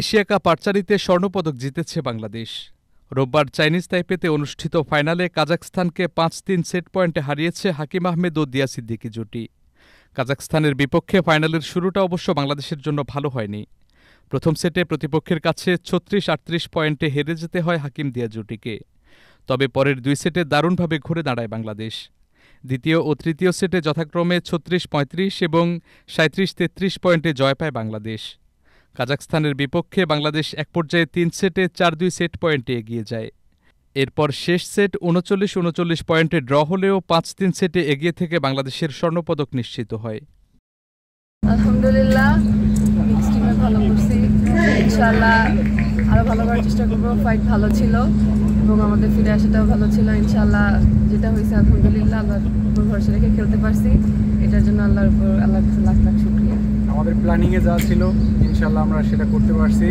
Asia cup আর্চারিতে স্বর্ণপদক জিতেছে বাংলাদেশ। রোববার চাইনিজ তাইপেতে অনুষ্ঠিত ফাইনালে কাজাকস্তানকে পাঁচ তিন সেট পয়েন্টে হারিয়েছে হাকিম আহমেদ ও দিয়া সিদ্দিকি জুটি। কাজাকস্তানের বিপক্ষে ফাইনালের শুরুটা অবশ্য বাংলাদেশের জন্য ভালো হয়নি। প্রথম সেটে প্রতিপক্ষের কাছে ছত্রিশ আটত্রিশ পয়েন্টে হেরে যেতে হয় হাকিম দিয়া জুটিকে। তবে পরের দুই সেটে দারুণভাবে ঘুরে দাঁড়ায় বাংলাদেশ। দ্বিতীয় ও তৃতীয় সেটে যথাক্রমে ছত্রিশ পঁয়ত্রিশ এবং সাঁত্রিশ তেত্রিশ পয়েন্টে জয় পায় বাংলাদেশ। কাজাকস্তানের বিপক্ষে বাংলাদেশ এক পর্যায়ে তিন সেটে চার দুই সেট পয়েন্টে এগিয়ে যায়। এরপর শেষ সেট উনচল্লিশ উনচল্লিশ পয়েন্টে ড্র হলেও পাঁচ তিন সেটে এগিয়ে থেকে বাংলাদেশের স্বর্ণপদক নিশ্চিত হয়। আলহামদুলিল্লাহ মিক্স টিমে ভালো করছি। ইনশাল্লাহ আরও ভালো করার চেষ্টা করব। ফাইট ভালো ছিল এবং আমাদের ফিরে আসাটাও ভালো ছিল। ইনশাল্লাহ যেটা হয়েছে আলহামদুলিল্লাহ আল্লাহর উপর ভরসা রেখে খেলতে পারছি। এটার জন্য আল্লাহর উপর আল্লাহর কাছে লাখ লাখ শুক্রিয়া। আমাদের প্ল্যানিংয়ে যা ছিল ইনশাল্লাহ আমরা সেটা করতে পারছি।